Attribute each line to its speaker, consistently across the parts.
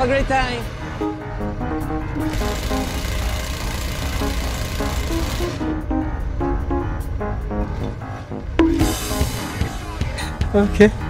Speaker 1: tá, time.
Speaker 2: Ok.
Speaker 3: Pull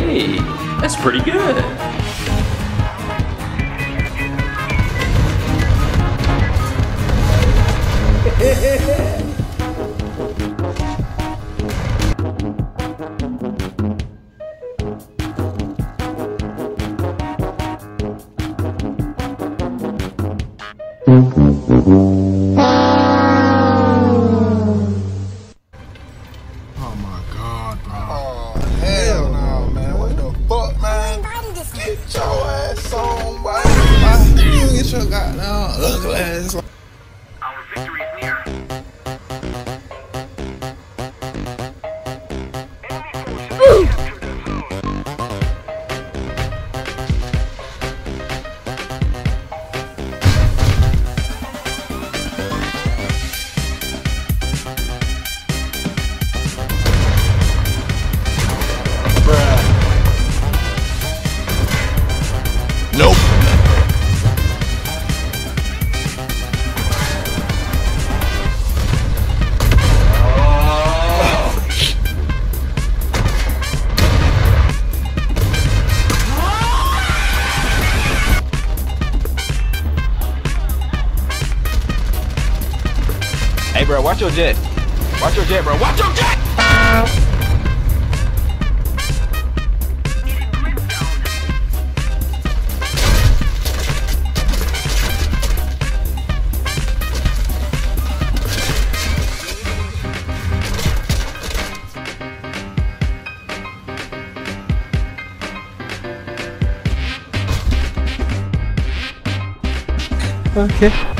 Speaker 4: Hey, that's pretty good.
Speaker 5: Oh ugly
Speaker 6: bro, watch your jet. Watch your jet, bro. Watch your jet!
Speaker 2: Ok.